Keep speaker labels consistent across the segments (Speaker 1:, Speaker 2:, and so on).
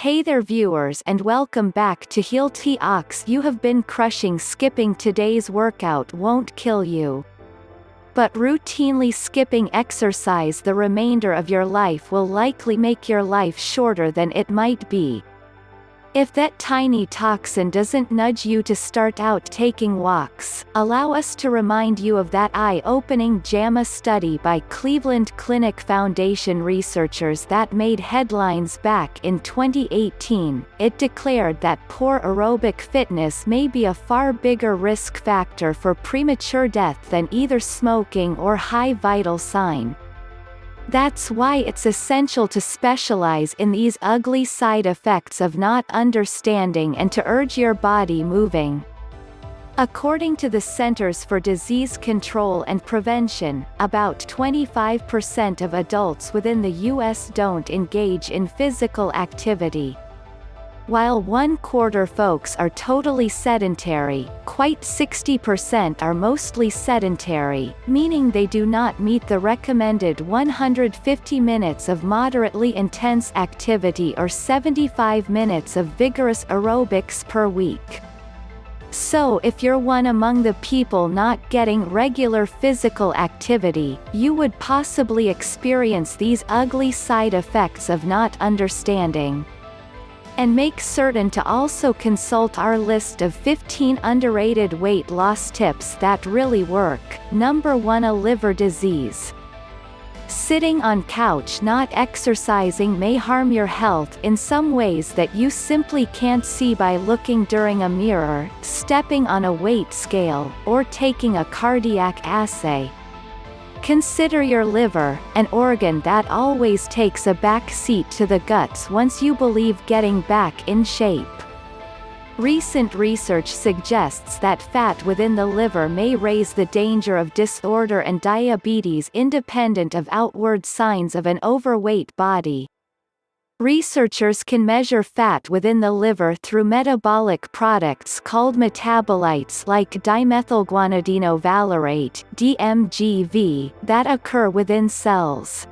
Speaker 1: Hey there viewers and welcome back to Heal T Ox you have been crushing skipping today's workout won't kill you. But routinely skipping exercise the remainder of your life will likely make your life shorter than it might be. If that tiny toxin doesn't nudge you to start out taking walks, allow us to remind you of that eye-opening JAMA study by Cleveland Clinic Foundation researchers that made headlines back in 2018. It declared that poor aerobic fitness may be a far bigger risk factor for premature death than either smoking or high vital sign. That's why it's essential to specialize in these ugly side effects of not understanding and to urge your body moving. According to the Centers for Disease Control and Prevention, about 25% of adults within the U.S. don't engage in physical activity. While one-quarter folks are totally sedentary, quite 60% are mostly sedentary, meaning they do not meet the recommended 150 minutes of moderately intense activity or 75 minutes of vigorous aerobics per week. So if you're one among the people not getting regular physical activity, you would possibly experience these ugly side effects of not understanding and make certain to also consult our list of 15 underrated weight loss tips that really work. Number 1 A liver disease. Sitting on couch not exercising may harm your health in some ways that you simply can't see by looking during a mirror, stepping on a weight scale, or taking a cardiac assay. Consider your liver, an organ that always takes a back seat to the guts once you believe getting back in shape. Recent research suggests that fat within the liver may raise the danger of disorder and diabetes independent of outward signs of an overweight body. Researchers can measure fat within the liver through metabolic products called metabolites like dimethylguanidinovalerate DMGV that occur within cells.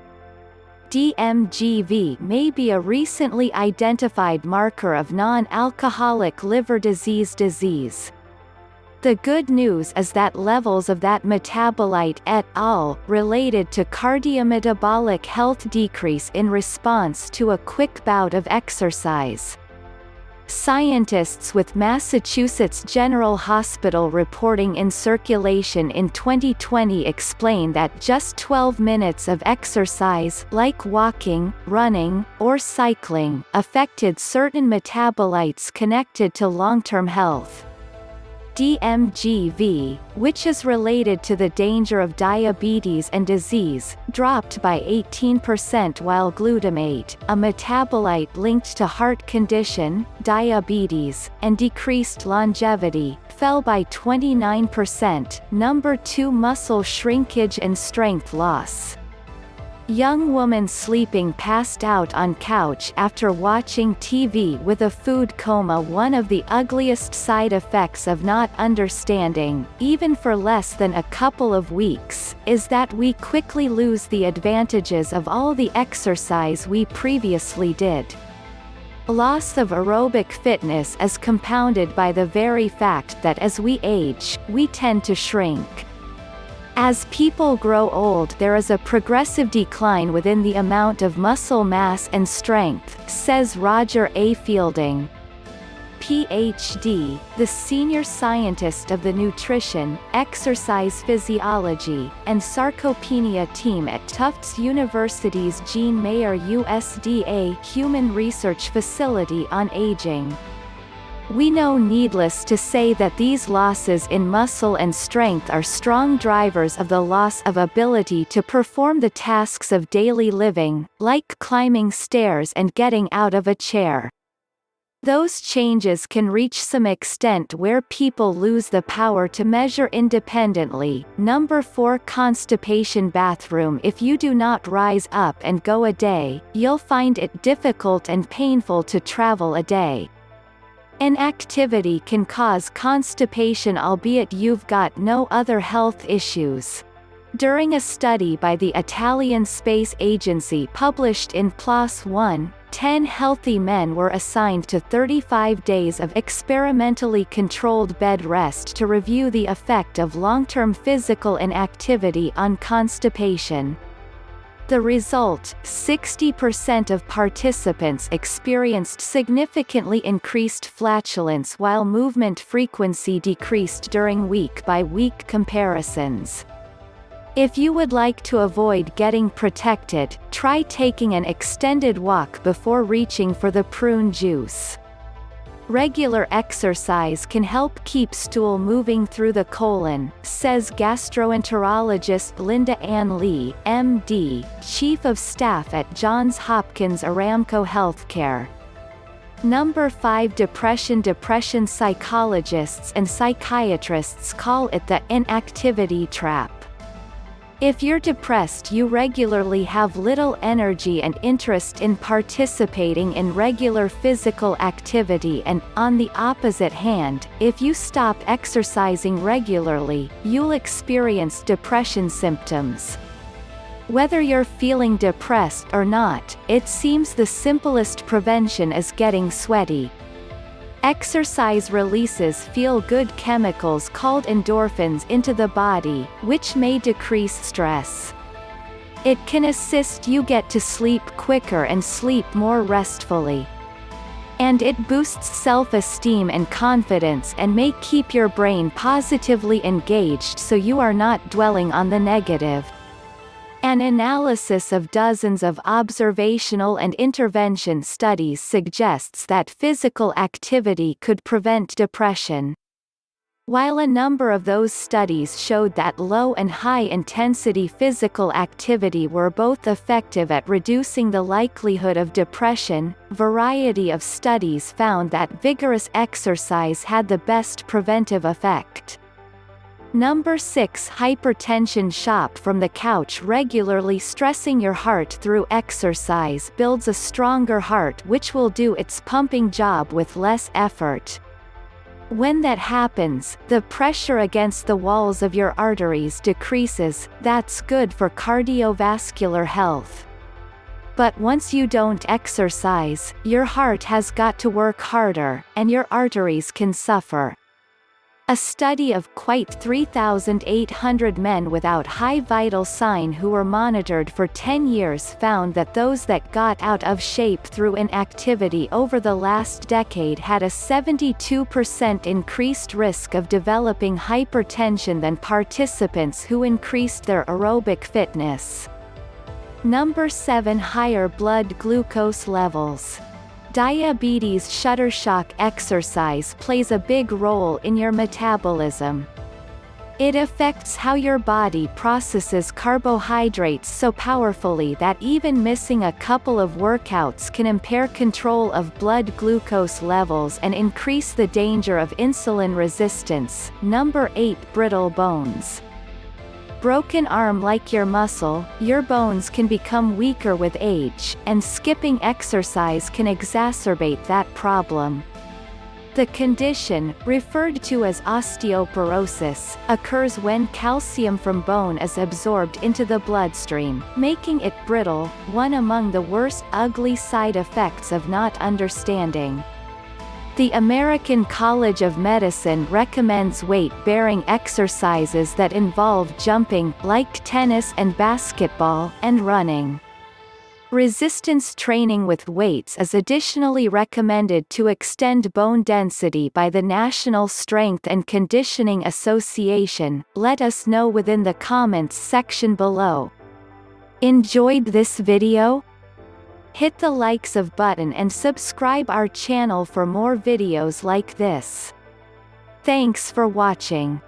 Speaker 1: DMGV may be a recently identified marker of non-alcoholic liver disease disease. The good news is that levels of that metabolite et al. related to cardiometabolic health decrease in response to a quick bout of exercise. Scientists with Massachusetts General Hospital reporting in circulation in 2020 explain that just 12 minutes of exercise like walking, running, or cycling affected certain metabolites connected to long-term health. DMGV, which is related to the danger of diabetes and disease, dropped by 18% while glutamate, a metabolite linked to heart condition, diabetes, and decreased longevity, fell by 29%. Number 2 Muscle shrinkage and strength loss. Young woman sleeping passed out on couch after watching TV with a food coma One of the ugliest side effects of not understanding, even for less than a couple of weeks, is that we quickly lose the advantages of all the exercise we previously did. Loss of aerobic fitness is compounded by the very fact that as we age, we tend to shrink. As people grow old there is a progressive decline within the amount of muscle mass and strength, says Roger A. Fielding. PhD, the senior scientist of the Nutrition, Exercise Physiology, and Sarcopenia team at Tufts University's Jean Mayer USDA Human Research Facility on Aging. We know needless to say that these losses in muscle and strength are strong drivers of the loss of ability to perform the tasks of daily living, like climbing stairs and getting out of a chair. Those changes can reach some extent where people lose the power to measure independently. Number 4 Constipation Bathroom If you do not rise up and go a day, you'll find it difficult and painful to travel a day. Inactivity can cause constipation albeit you've got no other health issues. During a study by the Italian Space Agency published in PLOS One, 10 healthy men were assigned to 35 days of experimentally controlled bed rest to review the effect of long-term physical inactivity on constipation. The result, 60% of participants experienced significantly increased flatulence while movement frequency decreased during week-by-week -week comparisons. If you would like to avoid getting protected, try taking an extended walk before reaching for the prune juice. Regular exercise can help keep stool moving through the colon, says gastroenterologist Linda Ann Lee, MD, Chief of Staff at Johns Hopkins Aramco Healthcare. Number 5 Depression Depression psychologists and psychiatrists call it the inactivity trap. If you're depressed you regularly have little energy and interest in participating in regular physical activity and, on the opposite hand, if you stop exercising regularly, you'll experience depression symptoms. Whether you're feeling depressed or not, it seems the simplest prevention is getting sweaty. Exercise releases feel-good chemicals called endorphins into the body, which may decrease stress. It can assist you get to sleep quicker and sleep more restfully. And it boosts self-esteem and confidence and may keep your brain positively engaged so you are not dwelling on the negative. An analysis of dozens of observational and intervention studies suggests that physical activity could prevent depression. While a number of those studies showed that low and high intensity physical activity were both effective at reducing the likelihood of depression, variety of studies found that vigorous exercise had the best preventive effect. Number 6 Hypertension Shop from the couch Regularly stressing your heart through exercise builds a stronger heart which will do its pumping job with less effort. When that happens, the pressure against the walls of your arteries decreases, that's good for cardiovascular health. But once you don't exercise, your heart has got to work harder, and your arteries can suffer. A study of quite 3,800 men without high vital sign who were monitored for 10 years found that those that got out of shape through inactivity over the last decade had a 72% increased risk of developing hypertension than participants who increased their aerobic fitness. Number 7 Higher blood glucose levels Diabetes Shutterstock exercise plays a big role in your metabolism. It affects how your body processes carbohydrates so powerfully that even missing a couple of workouts can impair control of blood glucose levels and increase the danger of insulin resistance. Number 8 Brittle bones broken arm like your muscle, your bones can become weaker with age, and skipping exercise can exacerbate that problem. The condition, referred to as osteoporosis, occurs when calcium from bone is absorbed into the bloodstream, making it brittle, one among the worst ugly side effects of not understanding. The American College of Medicine recommends weight-bearing exercises that involve jumping like tennis and basketball and running. Resistance training with weights is additionally recommended to extend bone density by the National Strength and Conditioning Association. Let us know within the comments section below. Enjoyed this video? Hit the likes of button and subscribe our channel for more videos like this. Thanks for watching.